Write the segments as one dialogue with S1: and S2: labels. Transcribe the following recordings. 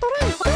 S1: トラ
S2: イ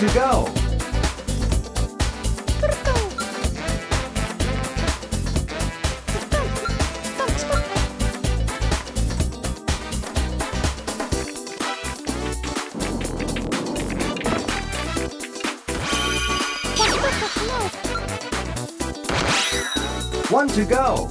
S2: to go. One to go.